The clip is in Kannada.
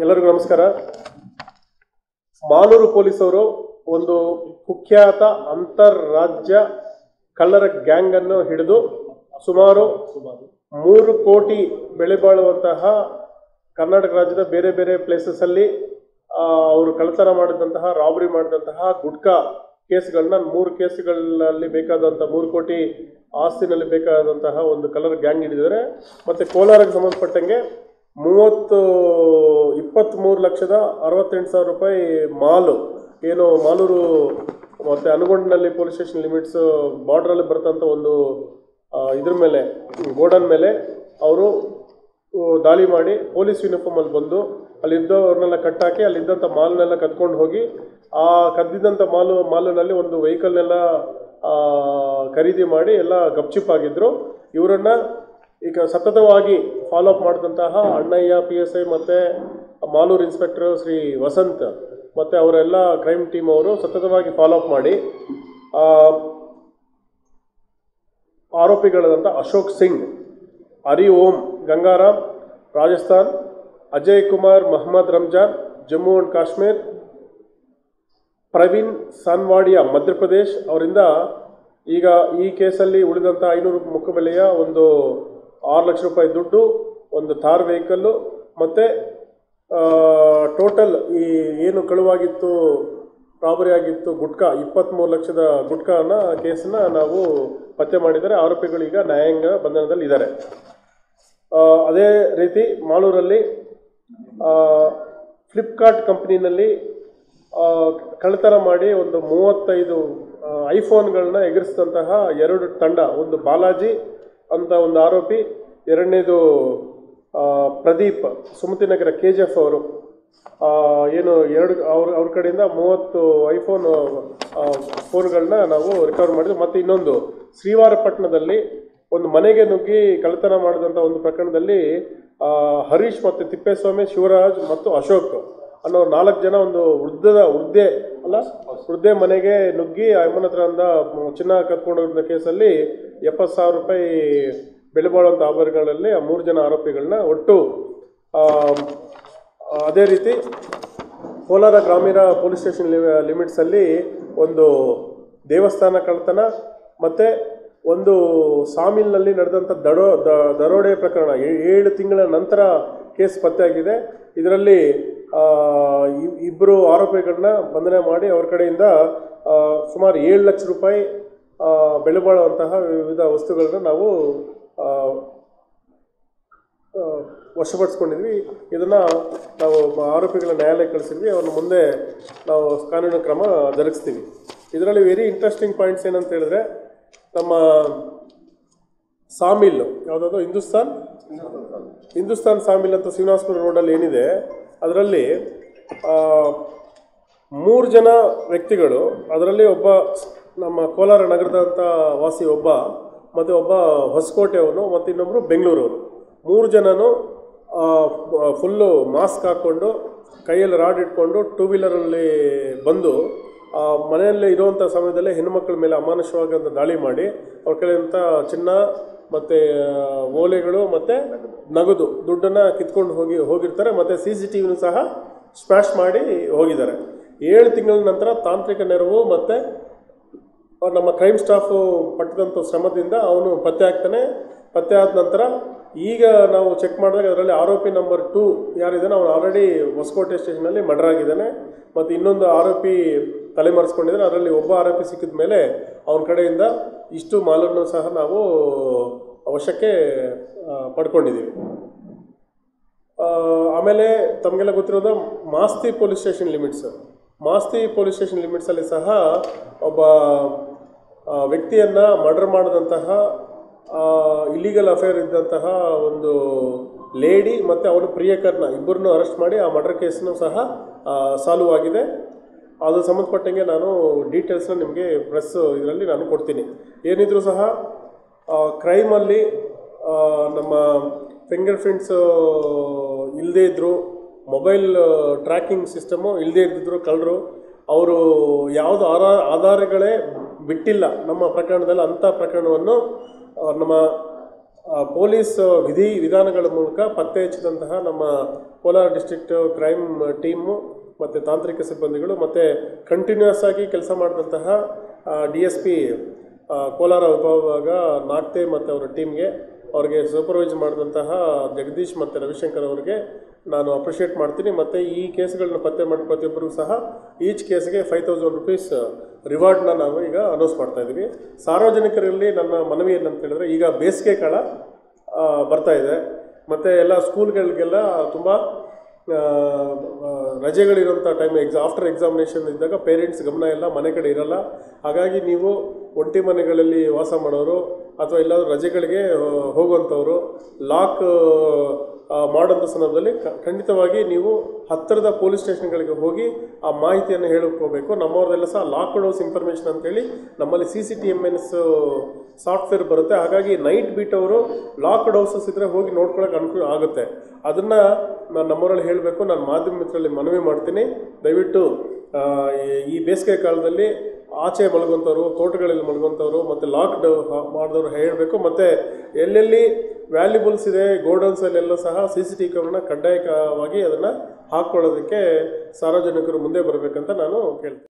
ಎಲ್ಲರಿಗೂ ನಮಸ್ಕಾರ. ಮಾಲೂರು ಪೊಲೀಸವರು ಒಂದು ಕುಖ್ಯಾತ ಅಂತಾರಾಜ್ಯ ಕಳ್ಳರ ಗ್ಯಾಂಗ್ ಅನ್ನು ಹಿಡಿದು ಸುಮಾರು ಮೂರು ಕೋಟಿ ಬೆಲೆ ಬಾಳುವಂತಹ ಕರ್ನಾಟಕ ರಾಜ್ಯದ ಬೇರೆ ಬೇರೆ ಪ್ಲೇಸಸ್ ಅಲ್ಲಿ ಅವರು ಕಳ್ಳತನ ಮಾಡಿದಂತಹ ರಾಬರಿ ಮಾಡಿದಂತಹ ಗುಟ್ಕಾ ಕೇಸ್ಗಳನ್ನ, ಮೂರು ಕೇಸ್ಗಳಲ್ಲಿ ಬೇಕಾದಂತಹ ಮೂರು ಕೋಟಿ ಆಸ್ತಿನಲ್ಲಿ ಬೇಕಾದಂತಹ ಒಂದು ಕಲರ್ ಗ್ಯಾಂಗ್ ಹಿಡಿದಿದ್ದಾರೆ. ಮತ್ತೆ ಕೋಲಾರಕ್ಕೆ ಸಂಬಂಧಪಟ್ಟಂಗೆ ಮೂವತ್ತು ಇಪ್ಪತ್ತ್ಮೂರು ಲಕ್ಷದ ಅರವತ್ತೆಂಟು ಸಾವಿರ ರೂಪಾಯಿ ಮಾಲು. ಏನು, ಮಾಲೂರು ಮತ್ತು ಅನಗೊಂಡಿನಲ್ಲಿ ಪೊಲೀಸ್ ಸ್ಟೇಷನ್ ಲಿಮಿಟ್ಸ್ ಬಾರ್ಡ್ರಲ್ಲಿ ಬರ್ತಂಥ ಒಂದು ಇದ್ರ ಮೇಲೆ, ಗೋಡನ್ ಮೇಲೆ ಅವರು ದಾಳಿ ಮಾಡಿ ಪೊಲೀಸ್ ಯೂನಿಫಾರ್ಮಲ್ಲಿ ಬಂದು ಅಲ್ಲಿದ್ದವ್ರನ್ನೆಲ್ಲ ಕಟ್ಟಾಕಿ ಅಲ್ಲಿದ್ದಂಥ ಮಾಲ್ನೆಲ್ಲ ಕದ್ಕೊಂಡು ಹೋಗಿ ಆ ಕದ್ದಿದ್ದಂಥ ಮಾಲು, ಮಾಲಿನಲ್ಲಿ ಒಂದು ವೆಹಿಕಲ್ನೆಲ್ಲ ಖರೀದಿ ಮಾಡಿ ಎಲ್ಲ ಗಪ್ಚಿಪ್ ಆಗಿದ್ರು. ಇವರನ್ನ ಈಗ ಸತತವಾಗಿ ಫಾಲೋ ಅಪ್ ಮಾಡಿದಂತಹ ಅಣ್ಣಯ್ಯ ಪಿ ಎಸ್ ಐ ಮತ್ತು ಮಾಲೂರು ಇನ್ಸ್ಪೆಕ್ಟರ್ ಶ್ರೀ ವಸಂತ್ ಮತ್ತು ಅವರೆಲ್ಲ ಕ್ರೈಮ್ ಟೀಮ್ ಅವರು ಸತತವಾಗಿ ಫಾಲೋ ಅಪ್ ಮಾಡಿ ಆರೋಪಿಗಳಾದಂಥ ಅಶೋಕ್ ಸಿಂಗ್, ಹರಿ ಓಂ, ಗಂಗಾರಾಮ್, ರಾಜಸ್ಥಾನ್, ಅಜಯ್ ಕುಮಾರ್, ಮೊಹಮ್ಮದ್ ರಂಜಾನ್, ಜಮ್ಮು ಆ್ಯಂಡ್ ಕಾಶ್ಮೀರ್, ಪ್ರವೀಣ್ ಸಾನ್ವಾಡಿಯಾ ಮಧ್ಯಪ್ರದೇಶ್ ಅವರಿಂದ ಈಗ ಈ ಕೇಸಲ್ಲಿ ಉಳಿದಂಥ ಐನೂರು ಮುಖಬೆಲೆಯ ಒಂದು ಆರು ಲಕ್ಷ ರೂಪಾಯಿ ದುಡ್ಡು, ಒಂದು ಥಾರ್ ವೆಹಿಕಲ್ಲು ಮತ್ತು ಟೋಟಲ್ ಈ ಏನು ಕಳುವಾಗಿತ್ತು ರಾಬರಿ ಆಗಿತ್ತು ಗುಟ್ಕಾ ಇಪ್ಪತ್ತ್ಮೂರು ಲಕ್ಷದ ಗುಟ್ಕಾನ ಕೇಸನ್ನ ನಾವು ಪತ್ತೆ ಮಾಡಿದರೆ ಆರೋಪಿಗಳು ಈಗ ನ್ಯಾಯಾಂಗ ಬಂಧನದಲ್ಲಿ ಇದ್ದಾರೆ. ಅದೇ ರೀತಿ ಮಾಲೂರಲ್ಲಿ ಫ್ಲಿಪ್ಕಾರ್ಟ್ ಕಂಪ್ನಿನಲ್ಲಿ ಕಳ್ಳತನ ಮಾಡಿ ಒಂದು ಮೂವತ್ತೈದು ಐಫೋನ್ಗಳನ್ನ ಎಗರಿಸಿದಂತಹ ಎರಡು ತಂಡ, ಒಂದು ಬಾಲಾಜಿ ಅಂತ ಒಂದು ಆರೋಪಿ. ಎರಡನೇದು Pradeep Sumathi Nagar K G F ಅವರು. ಏನು, ಎರಡು, ಅವ್ರ ಅವ್ರ ಕಡೆಯಿಂದ ಮೂವತ್ತು ಐಫೋನ್ ಫೋನ್ಗಳನ್ನ ನಾವು ರಿಕವರ್ ಮಾಡಿದ್ವಿ. ಮತ್ತು ಇನ್ನೊಂದು, ಶ್ರೀವಾರಪಟ್ಟಣದಲ್ಲಿ ಒಂದು ಮನೆಗೆ ನುಗ್ಗಿ ಕಳ್ಳತನ ಮಾಡಿದಂಥ ಒಂದು ಪ್ರಕರಣದಲ್ಲಿ ಹರೀಶ್ ಮತ್ತು ತಿಪ್ಪೇಸ್ವಾಮಿ, ಶಿವರಾಜ್ ಮತ್ತು ಅಶೋಕ್ ಅನ್ನೋ ನಾಲ್ಕು ಜನ ಒಂದು ವೃದ್ಧದ ವೃದ್ಧೆ, ಅಲ್ಲ, ವೃದ್ಧೆ ಮನೆಗೆ ನುಗ್ಗಿ ಅಮ್ಮನ ಹತ್ರ ಚಿನ್ನ ಕತ್ಕೊಂಡಿರೋ ಕೇಸಲ್ಲಿ ಎಪ್ಪತ್ತು ಸಾವಿರ ರೂಪಾಯಿ ಬೆಲೆ ಬಾಳುವಂಥ ಆಭರಣಗಳಲ್ಲಿ ಆ ಮೂರು ಜನ ಆರೋಪಿಗಳನ್ನ ಒಟ್ಟು ಅದೇ ರೀತಿ ಕೋಲಾರ ಗ್ರಾಮೀಣ ಪೊಲೀಸ್ ಸ್ಟೇಷನ್ ಲಿಮಿಟ್ಸಲ್ಲಿ ಒಂದು ದೇವಸ್ಥಾನ ಕಳ್ತನ ಮತ್ತು ಒಂದು ಸಾಮಿಲ್ನಲ್ಲಿ ನಡೆದಂಥ ದಡೋ ದರೋಡೆ ಪ್ರಕರಣ. ಏಳು ತಿಂಗಳ ನಂತರ ಕೇಸ್ ಪತ್ತೆಯಾಗಿದೆ. ಇದರಲ್ಲಿ ಇಬ್ಬರು ಆರೋಪಿಗಳನ್ನ ಬಂಧನೆ ಮಾಡಿ ಅವ್ರ ಕಡೆಯಿಂದ ಸುಮಾರು ಏಳು ಲಕ್ಷ ರೂಪಾಯಿ ಆ, ಬೆಲೆ ಬಾಳುವಂತಹ ವಿವಿಧ ವಸ್ತುಗಳನ್ನ ನಾವು ವಶಪಡಿಸ್ಕೊಂಡಿದ್ವಿ. ಇದನ್ನು ನಾವು ಆರೋಪಿಗಳ ನ್ಯಾಯಾಲಯಕ್ಕೆ ಕಳಿಸಿದ್ವಿ. ಅವ್ರ ಮುಂದೆ ನಾವು ಕಾನೂನು ಕ್ರಮ ಜರುಗಿಸ್ತೀವಿ. ಇದರಲ್ಲಿ ವೆರಿ ಇಂಟ್ರೆಸ್ಟಿಂಗ್ ಪಾಯಿಂಟ್ಸ್ ಏನಂತ ಹೇಳಿದ್ರೆ ನಮ್ಮ ಸಾಮಿಲ್ ಯಾವುದಾದ್ರು ಹಿಂದೂಸ್ತಾನ್? ಹಿಂದೂಸ್ತಾನ್ ಸಾಮಿಲ್ ಅಂತ ಶ್ರೀನಿವಾಸಪುರ ರೋಡಲ್ಲಿ ಏನಿದೆ ಅದರಲ್ಲಿ ಮೂರು ಜನ ವ್ಯಕ್ತಿಗಳು ಅದರಲ್ಲಿ ಒಬ್ಬ ನಮ್ಮ ಕೋಲಾರ ನಗರದಂಥ ವಾಸಿ ಒಬ್ಬ, ಮತ್ತು ಒಬ್ಬ ಹೊಸಕೋಟೆಯವನು, ಮತ್ತು ಇನ್ನೊಬ್ಬರು ಬೆಂಗಳೂರವರು. ಮೂರು ಜನನು ಫುಲ್ಲು ಮಾಸ್ಕ್ ಹಾಕ್ಕೊಂಡು, ಕೈಯಲ್ಲಿ ರಾಡ್ ಇಟ್ಕೊಂಡು ಟೂ ವೀಲರಲ್ಲಿ ಬಂದು ಮನೆಯಲ್ಲಿ ಇರುವಂಥ ಸಮಯದಲ್ಲೇ ಹೆಣ್ಣುಮಕ್ಕಳ ಮೇಲೆ ಅಮಾನುಷವಾಗಿಂಥ ದಾಳಿ ಮಾಡಿ, ಅವ್ರ ಕಡೆಯಂಥ ಚಿನ್ನ, ಮತ್ತು ಓಲೆಗಳು, ಮತ್ತು ನಗದು ದುಡ್ಡನ್ನು ಕಿತ್ಕೊಂಡು ಹೋಗಿ, ಹೋಗಿರ್ತಾರೆ, ಮತ್ತು ಸಿ ಸಿ ಟಿ ಸಹ ಸ್ಮ್ಯಾಶ್ ಮಾಡಿ ಹೋಗಿದ್ದಾರೆ. ಏಳು ತಿಂಗಳ ನಂತರ ತಾಂತ್ರಿಕ ನೆರವು ಮತ್ತು ನಮ್ಮ ಕ್ರೈಮ್ ಸ್ಟಾಫು ಪಟ್ಟಿದಂಥ ಶ್ರಮದಿಂದ ಅವನು ಪತ್ತೆ ಆಗ್ತಾನೆ. ಪತ್ತೆ ಆದ ನಂತರ ಈಗ ನಾವು ಚೆಕ್ ಮಾಡಿದಾಗ ಅದರಲ್ಲಿ ಆರೋಪಿ ನಂಬರ್ ಟೂ ಯಾರಿದ್ದಾನೆ, ಅವನು ಆಲ್ರೆಡಿ ಹೊಸಕೋಟೆ ಸ್ಟೇಷನಲ್ಲಿ ಮರ್ಡರ್ ಆಗಿದ್ದಾನೆ. ಮತ್ತು ಇನ್ನೊಂದು ಆರೋಪಿ ತಲೆಮರೆಸ್ಕೊಂಡಿದ್ದಾನೆ. ಅದರಲ್ಲಿ ಒಬ್ಬ ಆರೋಪಿ ಸಿಕ್ಕಿದ ಮೇಲೆ ಅವನ ಕಡೆಯಿಂದ ಇಷ್ಟು ಮಾಲನ್ನು ಸಹ ನಾವು ಅವಶ್ಯಕ್ಕೆ ಪಡ್ಕೊಂಡಿದ್ದೀವಿ. ಆಮೇಲೆ ತಮಗೆಲ್ಲ ಗೊತ್ತಿರೋದು Masti police station limits. Masti police station ಲಿಮಿಟ್ಸಲ್ಲಿ ಸಹ ಒಬ್ಬ ವ್ಯಕ್ತಿಯನ್ನ ಮರ್ಡರ್ ಮಾಡಿದಂತಹ ಇಲ್ಲಿಗಲ್ ಅಫೇರ್ ಇದ್ದಂತಹ ಒಂದು ಲೇಡಿ ಮತ್ತು ಅವನ ಪ್ರಿಯಕರನ ಇಬ್ಬರನ್ನು ಅರೆಸ್ಟ್ ಮಾಡಿ ಆ ಮರ್ಡರ್ ಕೇಸನ್ನು ಸಹ ಸಾಲ್ವ್ ಆಗಿದೆ ಅದು ಸಂಬಂಧಪಟ್ಟಂಗೆ ನಾನು ಡೀಟೇಲ್ಸ್ನ ನಿಮಗೆ ಪ್ರೆಸ್ ಇದರಲ್ಲಿ ನಾನು ಕೊಡ್ತೀನಿ. ಏನಿದ್ರೂ ಸಹ ಕ್ರೈಮಲ್ಲಿ ನಮ್ಮ ಫಿಂಗರ್ ಪ್ರಿಂಟ್ಸು ಇಲ್ಲದೇ ಇದ್ದರು ಮೊಬೈಲ್ ಟ್ರ್ಯಾಕಿಂಗ್ ಸಿಸ್ಟಮು ಇಲ್ಲದೇ ಇದ್ದಿದ್ರು ಕಳ್ಳರು ಅವರು ಯಾವುದು ಆಧಾರ ಆಧಾರಗಳೇ ಬಿಟ್ಟಿಲ್ಲ. ನಮ್ಮ ಪ್ರಕರಣದಲ್ಲಿ ಅಂಥ ಪ್ರಕರಣವನ್ನು ನಮ್ಮ ಪೊಲೀಸ್ ವಿಧಿ ವಿಧಾನಗಳ ಮೂಲಕ ಪತ್ತೆ ಹಚ್ಚಿದಂತಹ ನಮ್ಮ ಕೋಲಾರ ಡಿಸ್ಟ್ರಿಕ್ಟ್ ಕ್ರೈಮ್ ಟೀಮು ಮತ್ತು ತಾಂತ್ರಿಕ ಸಿಬ್ಬಂದಿಗಳು ಮತ್ತು ಕಂಟಿನ್ಯೂಸ್ ಆಗಿ ಕೆಲಸ ಮಾಡಿದಂತಹ ಡಿ ಎಸ್ ಪಿ ಕೋಲಾರ ವಿಭಾಗ ನಾಗ್ತೆ ಮತ್ತು ಅವರ ಟೀಮ್ಗೆ ಅವರಿಗೆ ಸೂಪರ್ವೈಸ್ ಮಾಡಿದಂತಹ ಜಗದೀಶ್ ಮತ್ತು ರವಿಶಂಕರ್ ಅವರಿಗೆ ನಾನು ಅಪ್ರಿಷಿಯೇಟ್ ಮಾಡ್ತೀನಿ. ಮತ್ತು ಈ ಕೇಸ್ಗಳನ್ನ ಪತ್ತೆ ಮಾಡಿ ಪ್ರತಿಯೊಬ್ಬರಿಗೂ ಸಹ ಈಚ್ ಕೇಸ್ಗೆ ಫೈವ್ ತೌಸಂಡ್ ರುಪೀಸ್ ರಿವಾರ್ಡ್ನ ನಾವು ಈಗ ಅನೌನ್ಸ್ ಮಾಡ್ತಾ ಇದ್ದೀವಿ. ಸಾರ್ವಜನಿಕರಲ್ಲಿ ನನ್ನ ಮನವಿ ಏನಂತ ಹೇಳಿದ್ರೆ, ಈಗ ಬೇಸಿಗೆ ಕಾಲ ಬರ್ತಾ ಇದೆ. ಮತ್ತು ಎಲ್ಲ ಸ್ಕೂಲ್ಗಳಿಗೆಲ್ಲ ತುಂಬ ರಜೆಗಳಿರೋಂಥ ಟೈಮ್ ಎಕ್ಸಾ ಆಫ್ಟರ್ ಎಕ್ಸಾಮಿನೇಷನ್ ಇದ್ದಾಗ ಪೇರೆಂಟ್ಸ್ ಗಮನ ಎಲ್ಲ ಮನೆ ಕಡೆ ಇರಲ್ಲ. ಹಾಗಾಗಿ ನೀವು ಒಂಟಿ ಮನೆಗಳಲ್ಲಿ ವಾಸ ಮಾಡೋರು ಅಥವಾ ಎಲ್ಲಾದರೂ ರಜೆಗಳಿಗೆ ಹೋಗುವಂಥವ್ರು ಲಾಕ್ ಮಾಡೋಂಥ ಸಂದರ್ಭದಲ್ಲಿ ಖಂಡಿತವಾಗಿ ನೀವು ಹತ್ತಿರದ ಪೊಲೀಸ್ ಸ್ಟೇಷನ್ಗಳಿಗೆ ಹೋಗಿ ಆ ಮಾಹಿತಿಯನ್ನು ಹೇಳ್ಕೋಬೇಕು. ನಮ್ಮವ್ರದೆಲ್ಲ ಸಹ ಲಾಕ್ಡ್ ಡೌಸ್ ಇನ್ಫಾರ್ಮೇಷನ್ ಅಂತೇಳಿ ನಮ್ಮಲ್ಲಿ C C T M N S software ಬರುತ್ತೆ. ಹಾಗಾಗಿ ನೈಟ್ ಬೀಟ್ ಅವರು ಲಾಕ್ಡ್ ಹೌಸಸ್ ಇದ್ದರೆ ಹೋಗಿ ನೋಡ್ಕೊಳ್ಳೋಕೆ ಅನುಕೂಲ ಆಗುತ್ತೆ. ಅದನ್ನು ನಾನು ನಮ್ಮವರಲ್ಲಿ ಹೇಳಬೇಕು. ನಾನು ಮಾಧ್ಯಮ ಮನವಿ ಮಾಡ್ತೀನಿ. ದಯವಿಟ್ಟು ಈ ಬೇಸಿಗೆ ಕಾಲದಲ್ಲಿ ಆಚೆ ಮಲಗುವಂಥವ್ರು, ತೋಟಗಳಲ್ಲಿ ಮಲಗುವಂಥವ್ರು, ಮತ್ತು ಲಾಕ್ಡ್ ಮಾಡಿದವರು ಹೇಳಬೇಕು. ಮತ್ತು ಎಲ್ಲೆಲ್ಲಿ ವ್ಯಾಲ್ಯೂಬಲ್ಸ್ ಇದೆ ಗೋಡೌನ್ಸಲ್ಲೆಲ್ಲ ಸಹ ಸಿ ಸಿ ಟಿ ಕ್ಯಾಮ್ರನ್ನ ಕಡ್ಡಾಯವಾಗಿ ಅದನ್ನು ಹಾಕ್ಕೊಳ್ಳೋದಕ್ಕೆ ಸಾರ್ವಜನಿಕರು ಮುಂದೆ ಬರಬೇಕಂತ ನಾನು ಕೇಳ್ತೀನಿ.